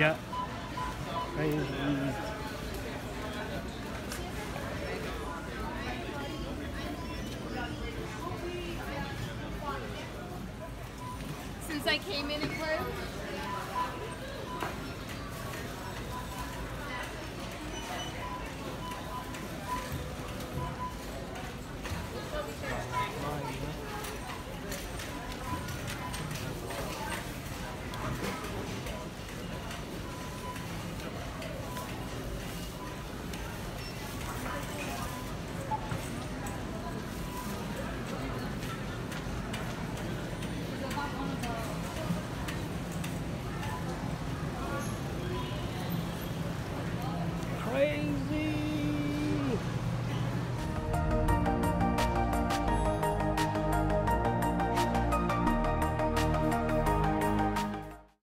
Yeah. Crazy. Since I came in, it closed. crazy.